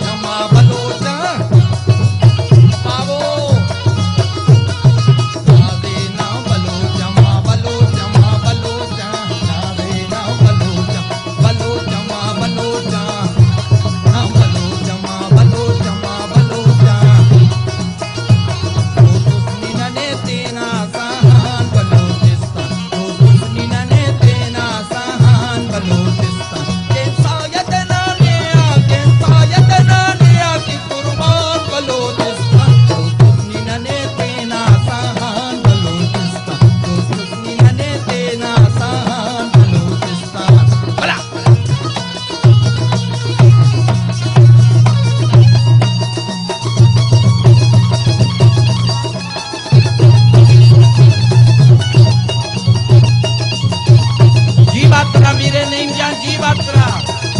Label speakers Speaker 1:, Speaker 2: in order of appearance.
Speaker 1: cama, bagunça. वीरे name जान जी बात करा।